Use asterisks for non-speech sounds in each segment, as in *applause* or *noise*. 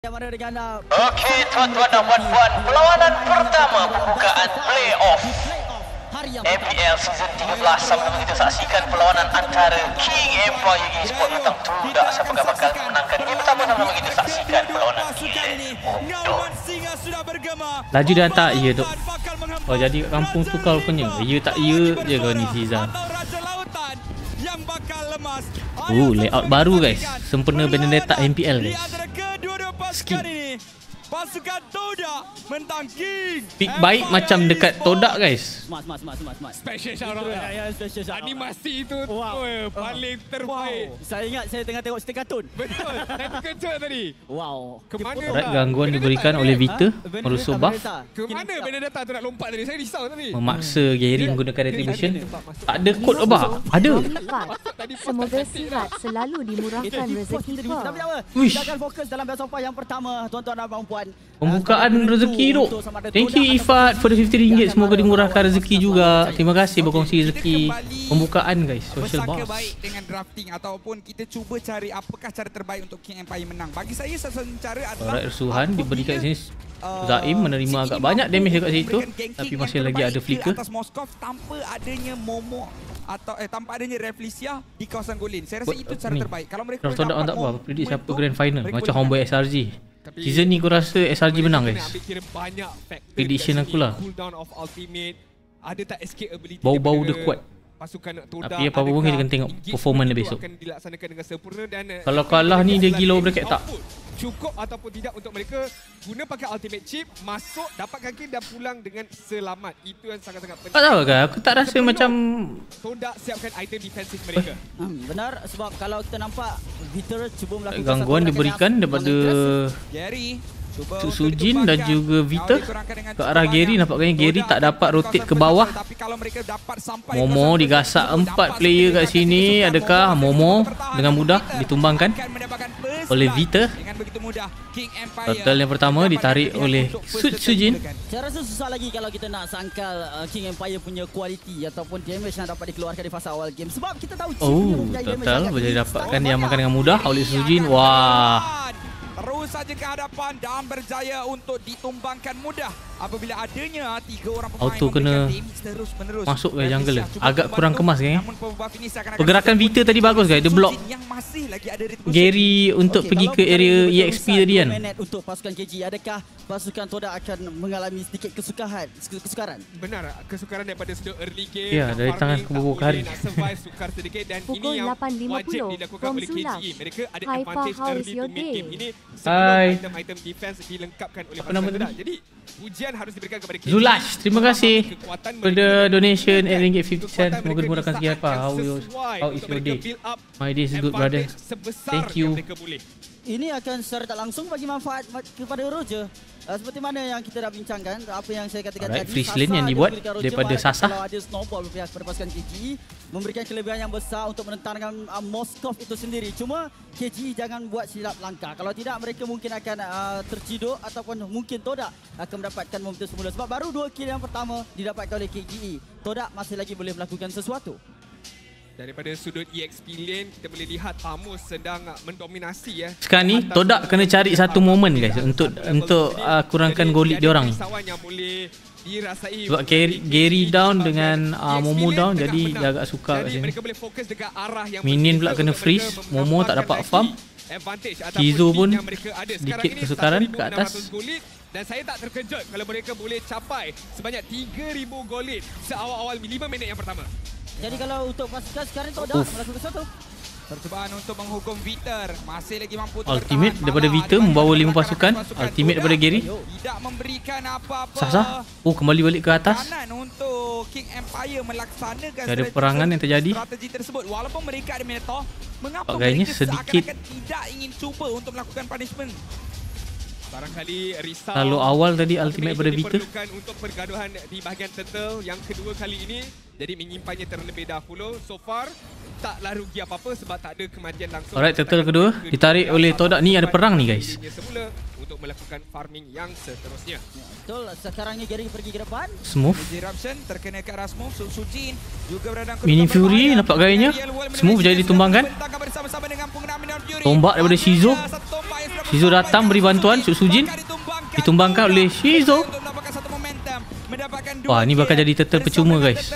Okey, tuan-tuan dan puan-puan, perlawanan pertama pembukaan playoff. Yang. MPL Season 13 sama-sama kita saksikan perlawanan antara King Empire Esports tentang Tudak siapakah bakal memenangkan game pertama sama-sama kita saksikan perlawanan Pasukan ini. Nauman Singa sudah bergema. Laju dia hantar. Ya dok. Bakal menghempaskan Oh jadi kampung tu kau punya Ya tak? Ya je kau ni Siza Atau Raja Lautan Yang bakal lemas. Oh layout baru guys. Sempena Benedetta MPL Di guys antara kedua-dua pasukan Skin. ini Pasukan Toda Mentang King Pick baik macam dekat. Todak guys Smart, smart, smart, smart, smart. Special shout out Itu lah. yang special shout out. Animasi tu Wow. wow. paling terbaik. Wow. Saya ingat saya tengah tengok cerita kartun. Betul. Saya terkejut tadi. Wow. Ke gangguan Benedetta diberikan oleh Vita Ha? Merusuh buff. Ke mana tak- Benedetta tu nak lompat tadi? Saya risau tadi. Memaksa Gary menggunakan retribution. Tak ada kod apa? Ada Semoga sirat selalu dimurahkan rezeki di Tapi kau. apa? Wish. Akan fokus dalam best of five yang pertama, tuan-tuan dan puan-puan. Pembukaan Ah, rezeki duk ada Thank you Ifat for the King. 50 Dia ringgit akan Semoga melawan dimurahkan rezeki juga. Terima kasih berkongsi rezeki Pembukaan guys Social boss baik dengan drafting ataupun kita cuba cari apakah cara terbaik untuk King Empire menang. Bagi saya satu cara adalah Alright Rusuhan diberikan sini uh, Zaim menerima agak banyak damage dekat situ Tapi masih lagi ada ke flicker atas Moskov tanpa adanya Momo atau eh tanpa adanya Reflesia di kawasan Golin. Saya rasa Buat- itu cara ni. terbaik. Kalau mereka Kalau tak tak apa Predict siapa grand final Macam Homeboy. SRG Tapi- Season ni aku rasa SRG menang guys Prediction aku lah. Cooldown of ultimate. Ada tak escape ability Bau-bau dia kuat. Pasukan Toda Tapi apa-apa pun kita kena tengok performance dia besok. akan dilaksanakan dengan sempurna dan eh, Kalau kalah ni dia gila bracket tak? Cukup ataupun tidak untuk mereka guna pakai ultimate chip masuk dapatkan kill dan pulang dengan selamat. Itu yang sangat-sangat penting. Tak tahu kan Aku tak rasa Sebelum macam Toda siapkan item defensif mereka. *laughs* Hmm, benar sebab kalau kita nampak Vitor cuba melakukan Gangguan satu diberikan daripada. Gary untuk Sujin dan juga Vita ke arah Gary, nampaknya Gary tak dapat rotate ke bawah. pertahanan. Tapi kalau mereka dapat sampai Momo digasak empat player kat sini. Adakah Momo dengan mudah ditumbangkan oleh. Vita? Dengan begitu mudah King Empire Total yang pertama ditarik oleh Sud Sujin. Saya rasa susah lagi kalau kita nak sangkal uh, King Empire punya kualiti ataupun damage yang dapat dikeluarkan di fasa awal game. Sebab kita tahu Oh total boleh dapatkan tinggi. dia makan dengan mudah Oleh Sujin Wah. Terus saja ke hadapan dan berjaya untuk ditumbangkan mudah apabila adanya tiga orang pemain Auto kena terus menerus. masuk ke jungle dia. Agak kurang kemas kan, Pergerakan Vita tadi bagus guys Dia block Sujin yang masih lagi ada retribution. Gary untuk Okey, pergi ke area EXP tadi kan untuk pasukan KG adakah pasukan Toda akan mengalami sedikit kesukaran kesukaran Benar kesukaran daripada sudut early game Ya, dari tangan hari. nak survive sukar sedikit dan Pukul ini yang 8.50 wajib dilakukan oleh Sulas. mereka ada Hai, advantage Pa, how early is to your mid day? game ini Hai. sebelum item-item defense dilengkapkan oleh Apa nama pasukan Toda jadi pujian harus diberikan kepada KGE Zulash Terima kasih Kekuatan Pada mereka donation menunjukkan RM50 kekuatan Semoga mereka dimurahkan segi apa? How, you, how is your day? My day is good brother. Thank you. Ini akan secara tak langsung bagi manfaat ma- kepada Roger. Uh, seperti mana yang kita dah bincangkan, apa yang saya katakan Alright, tadi. free Sasa lane yang dibuat daripada Sasa. Kalau ada snowball berpihak kepada pasukan KG, memberikan kelebihan yang besar untuk menentang dengan uh, Moskov itu sendiri. Cuma KG jangan buat silap langkah. Kalau tidak, mereka mungkin akan uh, terciduk ataupun mungkin Todak akan mendapatkan momentum semula. Sebab baru dua kill yang pertama didapatkan oleh KGE. Todak masih lagi boleh melakukan sesuatu. Daripada sudut EXP lane kita boleh lihat Pamus sedang uh, mendominasi ya. Sekarang ni Todak kena cari satu momen guys Tidak, Untuk untuk uh, kurangkan golik dia orang Sebab Gary, Gary down dengan uh, Momo down Jadi menang. dia agak suka kat Jadi sini Minion pula kena freeze. Momo tak dapat farm. lead pun sedikit kesukaran ke 1,600 atas. dan saya tak terkejut kalau mereka boleh capai sebanyak 3000 golit seawal-awal 5 minit yang pertama. Jadi kalau untuk pasukan sekarang Todak Uff. melakukan sesuatu. Percubaan untuk menghukum Victor. Masih lagi mampu untuk Ultimate bertahan. daripada ada membawa 5 pasukan. pasukan Ultimate daripada Gary. Tidak memberikan apa-apa. Sasa Oh kembali balik ke atas. Kanan untuk King Empire melaksanakan Ada perangan yang terjadi. strategi tersebut. Walaupun mereka ada Minotaur mengapa Agaknya mereka sedikit- tidak ingin cuba untuk melakukan punishment? Barangkali risau Lalu awal tadi Ultimate ultimate itu pada Vita diperlukan untuk pergaduhan di bahagian turtle. Yang kedua kali ini jadi menyimpannya terlebih dahulu so far taklah rugi apa-apa sebab tak ada kematian langsung. Alright, turtle kedua ditarik oleh Todak ni ada perang ni guys. Semula untuk melakukan farming yang seterusnya. Ya, Betul, sekarang ni Gary pergi ke depan. Smooth. Disruption terkena ke arah Smooth Su Sujin juga berada Mini Fury, nampak gayanya. Smooth jadi ditumbangkan. Tombak daripada Shizo. Shizo bersampai datang beri bantuan. Su Sujin. Ditumbangkan. Oleh Shizo. Untuk mendapatkan satu momentum. Mendapatkan dua Wah, ni bakal jadi turtle percuma, guys.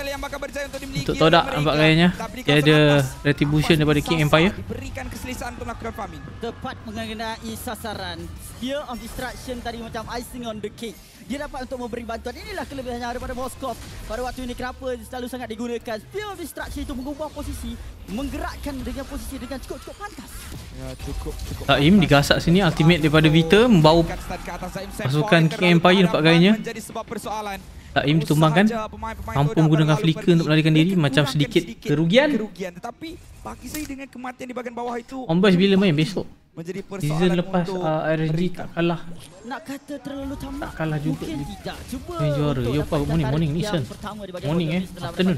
Untuk Todak nampak gayanya. Dia ada retribution daripada King Empire. Diberikan keselesaan untuk melakukan farming. Tepat mengenai sasaran. Spear of Destruction tadi macam icing on the cake. Dia dapat untuk memberi bantuan. Inilah kelebihannya daripada Moskov. Pada waktu ini kenapa dia selalu sangat digunakan. Spear of Destruction itu mengubah posisi. Menggerakkan dengan posisi dengan cukup-cukup pantas. Ya, cukup cukup. Taim digasak sini ultimate daripada Vita membawa pasukan King Empire nampak gayanya. Menjadi sebab persoalan. Taim ditumbangkan. Usaha pemain-pemain Mampu menggunakan flicker untuk melarikan diri, macam sedikit kerugian. kerugian. Tetapi bagi saya dengan kematian di bahagian bawah itu On boys bila main besok? menjadi Season persoalan lepas untuk uh, RSG berikan. tak kalah. Nak kata terlalu tamak. Tak kalah juga Mungkin dia. tidak. Cuba Main juara. untuk apa, dapatkan morning, morning, di bahagian Morning, eh. Afternoon.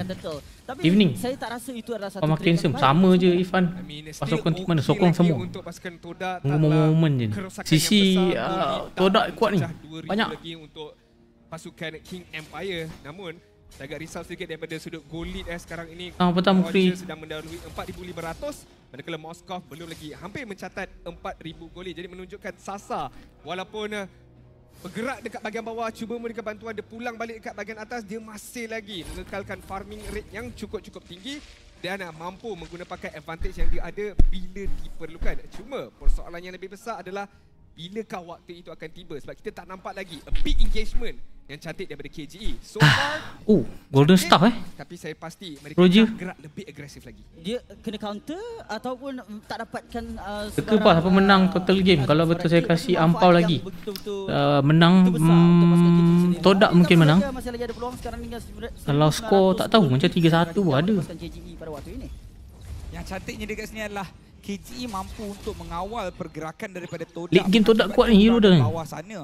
Tapi Evening. saya tak rasa itu adalah satu makin trade sem sama je Irfan. I mean, still Pasukan tim mana sokong semua. Untuk pasukan Todak Tunggu taklah momen-momen je. Sisi, ah, Todak tak kuat ni. pecah 2000 Banyak. Pasukan King Empire. Namun saya agak risau sedikit daripada sudut goal lead eh sekarang ini. Ah, petang Roger free. sedang mendahului 4500 manakala Moskov belum lagi hampir mencatat 4000 gol lead. Jadi menunjukkan Sasa walaupun uh, bergerak dekat bahagian bawah cuba memberikan bantuan dia pulang balik dekat bahagian atas dia masih lagi mengekalkan farming rate yang cukup-cukup tinggi dan uh, mampu menggunakan pakai advantage yang dia ada bila diperlukan. Cuma persoalan yang lebih besar adalah bilakah waktu itu akan tiba sebab kita tak nampak lagi a big engagement yang cantik daripada KGE. So far Oh, Golden Star eh. Tapi saya pasti mereka Roger. gerak lebih agresif lagi. Dia kena counter ataupun tak dapatkan uh, pas apa menang total game. Kalau betul saya kasih ampau lagi. Uh, menang hmm, Todak mungkin menang. Masih lagi ada peluang sekarang dengan Kalau skor tak tahu, macam 3-1 pun ada. Ini. Yang cantiknya dekat sini adalah KGE mampu untuk mengawal pergerakan daripada Todak. Late game Todak kuat ni, hero dia ni. Bawah sana.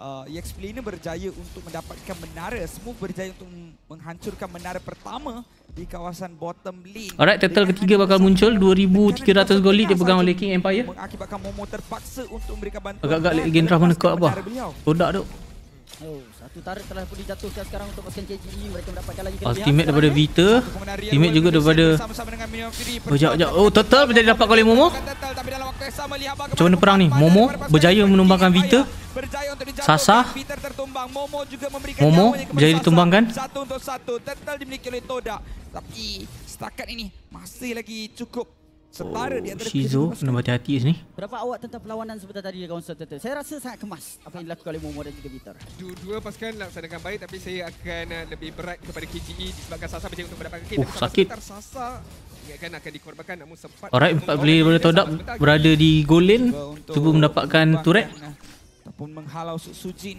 Uh, Explainer berjaya untuk mendapatkan menara. Smooth berjaya untuk menghancurkan menara pertama di kawasan bottom lane. Alright, Dengan ketiga bakal muncul. 2300 Kerana di kawasan gol lead dia tengah pegang sahaja oleh King Empire. Mengakibatkan Momo terpaksa untuk memberikan bantuan. Agak-agak mana kuat apa? Todak tu. Oh, satu tarik telah pun dijatuhkan sekarang untuk pasukan KGE. Mereka mendapatkan lagi kelebihan. Ultimate daripada. Vita. World juga daripada. Oh, jap, jap. Oh, turtle menjadi dapat oleh Momo. Macam mana perang ni? Momo berjaya menumbangkan Vita. Berjaya untuk. Sasa. Vita tertumbang. Momo juga memberikan Momo berjaya ditumbangkan. Satu untuk satu. Turtle dimiliki oleh Todak. Tapi setakat ini masih lagi cukup setara di Oh, antara Shizo kedua kena berhati-hati sini. Pendapat awak tentang perlawanan sebentar tadi dengan Monster Turtle. Saya rasa sangat kemas apa yang dilakukan oleh Momo dan juga Vitor. Dua-dua pasukan laksanakan baik tapi saya akan uh, lebih berat kepada KGE disebabkan Sasa berjaya untuk mendapatkan kill. Oh, Dan sampai sakit. Sasa ingatkan akan dikorbankan namun sempat Alright, empat player dia Todak berada di goal lane. Cuba mendapatkan turret. uh, Ataupun menghalau Su- Sujin.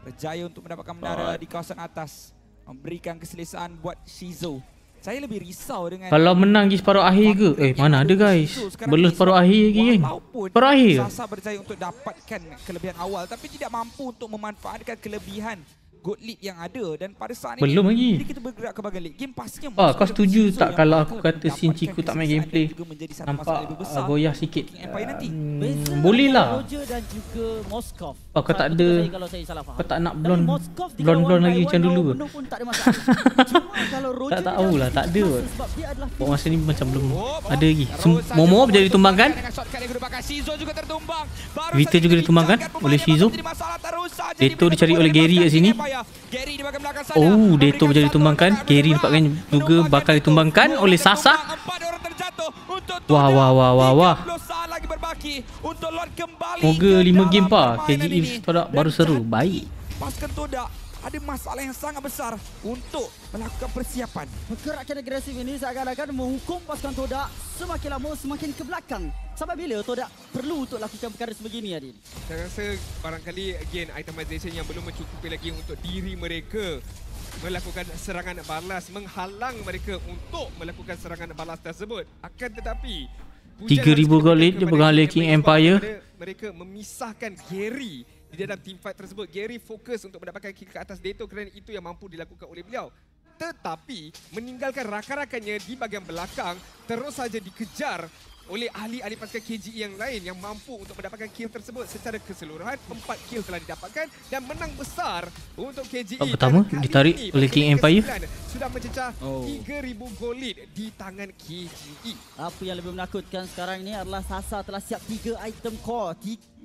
Berjaya untuk mendapatkan menara di kawasan atas. Memberikan keselesaan buat Shizo. Saya lebih risau dengan Kalau menang di separuh akhir ke? Eh, mana ada guys. Belum separuh akhir lagi kan. Separuh akhir. Sasa berjaya untuk dapatkan kelebihan awal tapi tidak mampu untuk memanfaatkan kelebihan good lead yang ada dan pada saat ini Belum lagi. bila kita bergerak ke bahagian lead game pastinya Ah, kau setuju tak kalau aku kata Shin Chiku tak main gameplay? Nampak besar uh, goyah sikit. Empire nanti. Hmm, boleh lah. Roger dan juga Moskov. Oh, kau tak ada- kalau saya salah faham. kau tak nak kalau blonde one lagi macam dulu ke? tak *laughs* kalau Roger Tak ada sedikit kot. masa Buat ni macam belum Oh, ada lagi. Momo berjaya ditumbangkan. Vita juga ditumbangkan oleh Shizo. jadi saja Deto dicari oleh Gary kat sini. Oh, Deto berjaya ditumbangkan. Gary nampaknya juga bakal ditumbangkan oleh Sasa. Wah, wah, wah, wah, wah. 30 saat lagi berbaki untuk Lord kembali Moga ke lima dalam game pa. KGE baru seru. Baik. Todak ada masalah yang sangat besar untuk melakukan persiapan. Pergerakan agresif ini seakan-akan menghukum pasukan Todak semakin lama semakin ke belakang. Sampai bila Todak perlu untuk lakukan perkara sebegini Adil? Saya rasa barangkali again itemization yang belum mencukupi lagi untuk diri mereka melakukan serangan balas menghalang mereka untuk melakukan serangan balas tersebut. Akan tetapi pujian 3,000 harus gold diberikan lead dia pegang oleh King King sebab Empire. Mereka memisahkan Gary di dalam team fight tersebut. Gary fokus untuk mendapatkan kick ke atas Dato kerana itu yang mampu dilakukan oleh beliau. Tetapi meninggalkan rakan-rakannya di bahagian belakang terus saja dikejar oleh ahli-ahli pasukan KGE yang lain yang mampu untuk mendapatkan kill tersebut secara keseluruhan. Empat kill telah didapatkan dan menang besar untuk KGE. Oh, pertama ditarik oleh King Empire. Sudah mencecah oh. 3,000 golit di tangan KGE. Apa yang lebih menakutkan sekarang ini adalah Sasa telah siap tiga item core.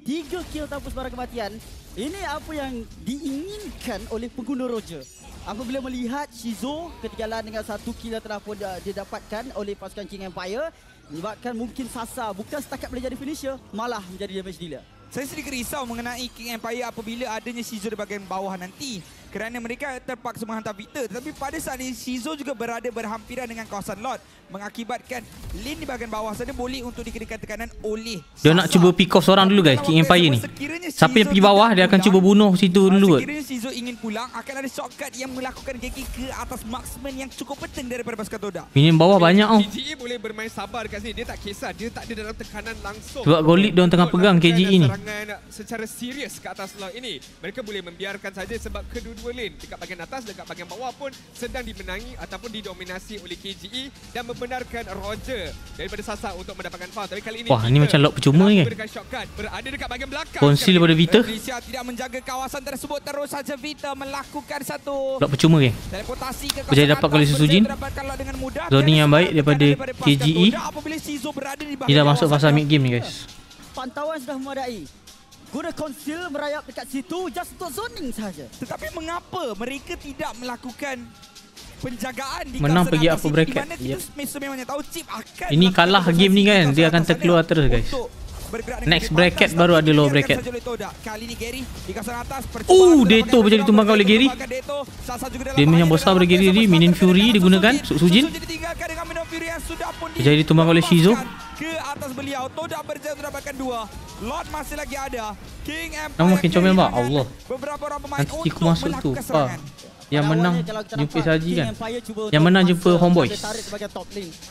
Tiga kill tanpa sebarang kematian. Ini apa yang diinginkan oleh pengguna Roger. Apabila melihat Shizu ketinggalan dengan satu kill yang telah pun dia, dia dapatkan oleh pasukan King Empire. Menyebabkan mungkin Sasa bukan setakat boleh jadi finisher, malah menjadi damage dealer. Saya sedikit risau mengenai King Empire apabila adanya Shizu di bagian bawah nanti. Kerana mereka terpaksa menghantar Victor. Tetapi pada saat ini Shizo juga berada berhampiran dengan kawasan Lord. Mengakibatkan lane di bahagian bawah sana boleh untuk dikenakan tekanan oleh Dia nak Sasa. cuba pick off seorang dulu guys, King Empire ni. Siapa yang pergi bawah, dia akan cuba bunuh situ ah, dulu. Sekiranya Shizo ingin pulang, akan ada shortcut yang melakukan gigi ke atas marksman yang cukup penting daripada pasukan Toda. Minion bawah banyak tau. KGE boleh bermain sabar kat sini. Dia tak kisah. Dia tak ada dalam tekanan langsung. Sebab lead diorang tengah pegang KGE ni. Serangan secara serius ke atas lot ini. Mereka boleh membiarkan saja sebab kedua-dua lane dekat bahagian atas, dekat bahagian bawah pun sedang dimenangi ataupun didominasi oleh KGE dan membenarkan Roger daripada Sasa untuk mendapatkan foul. Tapi kali ini Wah, ni Peter macam lock percuma ni kan? Berada dekat bahagian belakang. Konsil daripada ini. Vita. Malaysia tidak menjaga kawasan tersebut terus saja Vita melakukan satu Pula percuma geng. teleportasi ke Berjaya dapat kali mudah. Zoning yang baik daripada KGE. Dia masuk kawasan fasa mid game ni guys. Pantauan sudah memadai. Guna conceal merayap dekat situ just untuk zoning saja. Tetapi mengapa mereka tidak melakukan penjagaan di Menang kawasan pergi ini? bracket. Yep. semestinya memangnya tahu chip akan Ini kalah game ni kan, dia akan terkeluar terus, guys. Next bracket baru ada lower dibiarkan bracket. Kali ini Gary di kawasan atas Oh, percubaan Deto mendapatkan berjadi tumbangkan oleh Gary. Bahaya yang besar pada Gary tadi, bersama Minion Fury digunakan, pun Dia jadi tumbangkan oleh Shizo. dilepaskan ke atas beliau. Toda berjaya untuk dapatkan dua. Lord masih lagi ada. King Empire Nama makin comel, Mbak. kehilangan Allah. Beberapa orang pemain Nanti Ciku masuk tu. melakukan Ah. serangan. Yang Pada menang jumpa saji King kan. Yang untuk menang jumpa Homeboys. Parti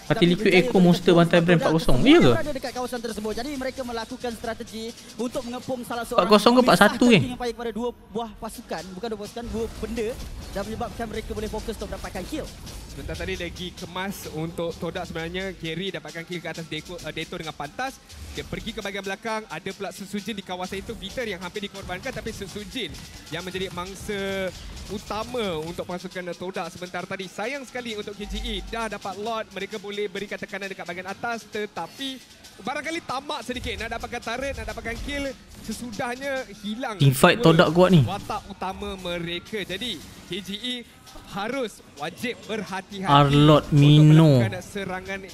Tapi Liquid Echo Monster bantai brand Todak 4-0. semua Ya ke? berada dekat kawasan tersebut. Jadi mereka melakukan strategi untuk mengepung salah 4-0 seorang ke 4-1 memisahkan kan? King Empire kepada dua buah pasukan, bukan dua pasukan, dua benda dan menyebabkan mereka boleh fokus untuk mendapatkan kill. Sebentar tadi lagi kemas untuk Todak sebenarnya Gary dapatkan kill ke atas Deco, uh, Deto dengan pantas. Dia pergi ke bahagian belakang, ada pula Susujin di kawasan itu. Peter yang hampir dikorbankan tapi Susujin yang menjadi mangsa utama untuk pasukan Todak sebentar tadi. Sayang sekali untuk KGE dah dapat lot, mereka boleh berikan tekanan dekat bahagian atas tetapi barangkali tamak sedikit nak dapatkan turret, nak dapatkan kill sesudahnya hilang. Team fight Todak kuat ni. Watak utama mereka. Jadi KGE harus wajib berhati-hati. Arlot, Mino.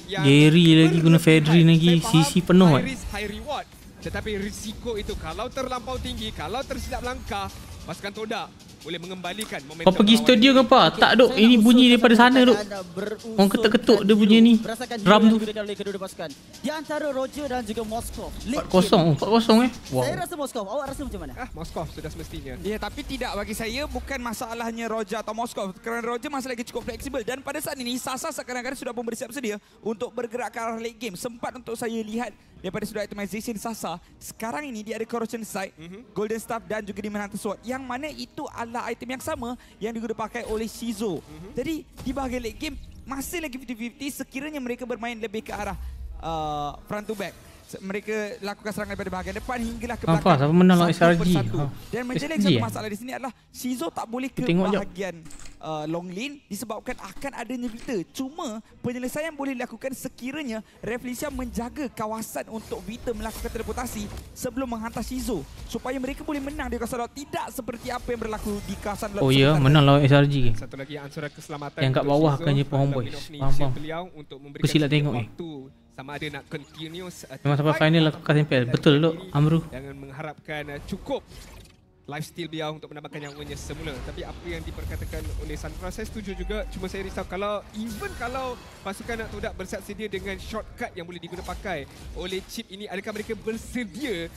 Gary lagi guna Fedri lagi, CC penuh, high risk, high reward. Tetapi risiko itu kalau terlampau tinggi, kalau tersilap langkah, pasukan Todak boleh mengembalikan momentum. Kau pergi studio ke apa? Tak Saya ini bunyi daripada sana berusulkan Orang ketuk-ketuk dia bunyi ni. Drum tu. Di antara Roger dan juga Moskov. Late 4-0, 4-0 eh. game. Saya Wow. rasa Moskov. Awak rasa macam mana? Ah, Moskov sudah semestinya. Ya, tapi tidak bagi saya bukan masalahnya Roger atau Moskov kerana Roger masih lagi cukup fleksibel dan pada saat ini Sasa kadang-kadang sudah pun bersiap sedia untuk bergerak ke arah late game. Sempat untuk saya lihat daripada sudut itemization Sasa, sekarang ini dia ada Corrosion Sight, Mhm. Golden Staff dan juga Demon Hunter Sword yang mana itu adalah item yang sama yang digunakan oleh Shizo. Mhm. Jadi di bahagian late game masih lagi 50-50 sekiranya mereka bermain lebih ke arah uh, front to back. Mereka lakukan serangan daripada bahagian depan hinggalah ke belakang. siapa menang lawan satu SRG? Ha. Dan menjadi SRG, satu eh? masalah di sini adalah Shizo tak boleh ke Tengok bahagian uh, long lane disebabkan akan adanya Vita. Cuma penyelesaian boleh dilakukan sekiranya Reflesia menjaga kawasan untuk Vita melakukan teleportasi sebelum menghantar Shizo supaya mereka boleh menang di kawasan lot tidak seperti apa yang berlaku di kawasan lot Oh ya, menang lawan SRG. Satu lagi ansuran keselamatan Yang kat bawah kan je adalah Boys. win of Faham, nation faham. beliau untuk memberikan Bersilat sedikit tengok ni. waktu sama ada nak continuous Memang sampai final lah Kukas MPL. Betul tu, Amru. Jangan mengharapkan uh, cukup lifestyle beliau untuk mendapatkan nyawanya semula. Tapi apa yang diperkatakan oleh Sanfra, saya setuju juga. Cuma saya risau kalau, even kalau pasukan nak Todak bersiap sedia dengan shortcut yang boleh digunakan pakai oleh chip ini, adakah mereka bersedia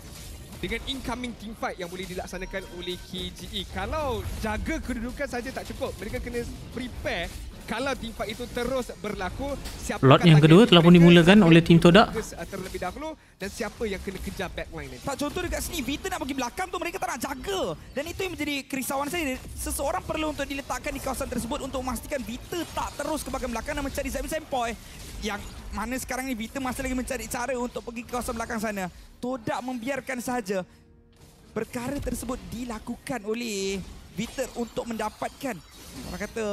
dengan incoming team fight yang boleh dilaksanakan oleh KGE. Kalau jaga kedudukan saja tak cukup, mereka kena prepare kalau team fight itu terus berlaku siapa Lot yang kedua telah pun dimulakan oleh tim Todak. terlebih dahulu dan siapa yang kena kejar backline nanti Tak contoh dekat sini Vita nak pergi belakang tu mereka tak nak jaga. Dan itu yang menjadi kerisauan saya. Seseorang perlu untuk diletakkan di kawasan tersebut untuk memastikan Vita tak terus ke bahagian belakang dan mencari Zaim Sempoi yang mana sekarang ni Vita masih lagi mencari cara untuk pergi ke kawasan belakang sana. Todak membiarkan sahaja. Perkara tersebut dilakukan oleh Vita untuk mendapatkan orang kata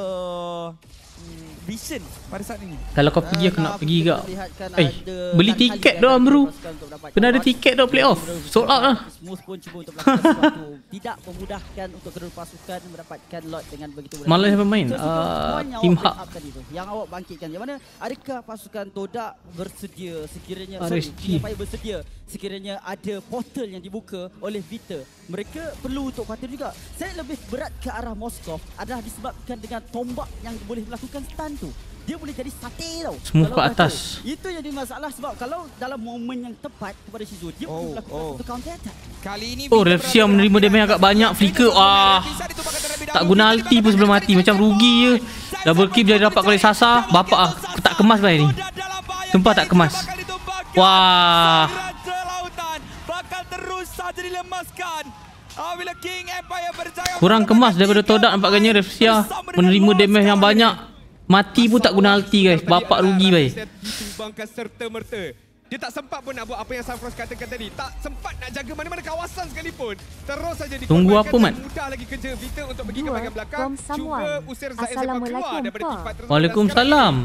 hmm, vision pada saat ini Kalau kau pergi aku nak pergi gak. perlihatkan Eh, beli tiket yang bro. Kena ada tiket dah playoff. Sold out lah. Smooth pun cuba untuk melakukan sesuatu. Tidak memudahkan untuk kedua pasukan mendapatkan lot dengan begitu mudah. Malah siapa main? So, Ah, uh, point yang Team awak Hub. bring up tadi tu, yang awak bangkitkan. Yang mana adakah pasukan Todak bersedia sekiranya RSG. sorry, bersedia sekiranya ada portal yang dibuka oleh Vita. Mereka perlu untuk khawatir juga. Saya lebih berat ke arah Moskov adalah disebabkan dengan tombak yang boleh melakukan stun tu. Dia boleh jadi sate tau. Smooth Kalau ke kata. atas. Itu yang jadi masalah sebab kalau dalam momen yang tepat kepada Shizu, dia Oh, boleh melakukan oh. satu counter attack. Kali ini Oh, Refsia menerima damage agak banyak. Flicker, ah. Tak guna ulti pun sebelum mati. Macam rugi je. Double kill dia dapat oleh Sasa. Bapak ah, aku tak kemas baik ni. Sumpah tak kemas. Wah. Bakal terus saja dilemaskan. Apabila King Empire berjaya Kurang kemas daripada Todak nampaknya Refsia menerima damage yang banyak. Mati pun tak guna ulti guys. Bapak rugi baik. Ditumbangkan serta-merta. Dia tak sempat pun nak buat apa yang Sunfrost katakan tadi. Tak sempat nak jaga mana-mana kawasan sekalipun. Terus saja Tunggu dikorbankan apa, dan Mat? Mudah lagi kerja Vita untuk pergi ke bahagian belakang. Cuba usir Zaid Sepah keluar Assalamualaikum, daripada tempat tersebut. Waalaikumsalam.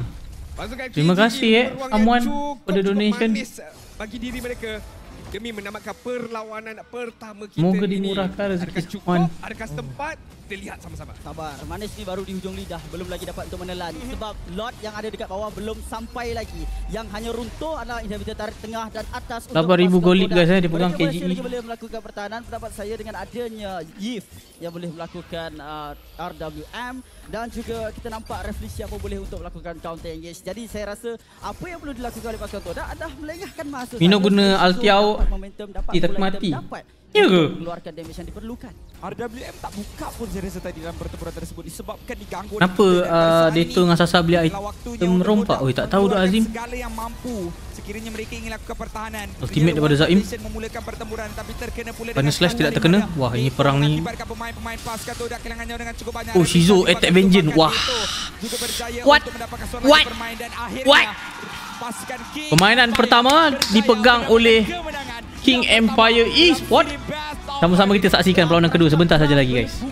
Terima kasih, eh, the cukup donation. bagi diri mereka demi menamatkan perlawanan pertama kita Moga ini. dimurahkan rezeki Adakah cukup? Adakah setempat? Kita lihat sama-sama. Sabar, manis ni baru di hujung lidah, belum lagi dapat untuk menelan sebab lot yang ada dekat bawah belum sampai lagi. Yang hanya runtuh adalah inhibitor tarik tengah dan atas untuk 8,000 pasukan golik Kodak. guys, eh, dia pegang Mereka KGE. lagi boleh melakukan pertahanan pendapat saya dengan adanya Yif yang boleh melakukan uh, RWM dan juga kita nampak Reflesia pun boleh untuk melakukan counter engage. Jadi saya rasa apa yang perlu dilakukan oleh pasukan Todak adalah melengahkan masa. Mino guna dapat momentum, dapat dia tak mati. Dapat Ya ke? untuk mengeluarkan damage yang diperlukan. RWM tak buka pun saya rasa tadi dalam pertempuran tersebut disebabkan diganggu oleh Kenapa uh, ini, dengan Sasa beli item rompak? Oi, tak tahu dah Azim. Segala yang mampu sekiranya mereka ingin lakukan pertahanan. Ultimate daripada Zaim. memulakan pertempuran tapi terkena pula dengan slash tidak terkena. Wah, ini perang ni. pemain-pemain pasukan Todak kehilangannya dengan cukup banyak. Oh, Dato attack vengeance. tumbangkan Wah. Juga berjaya What? untuk mendapatkan seorang What? dan akhirnya What? pasukan King Permainan pertama dipegang oleh kemenangan. King Empire Esports. Sama-sama kita saksikan perlawanan kedua sebentar saja lagi guys.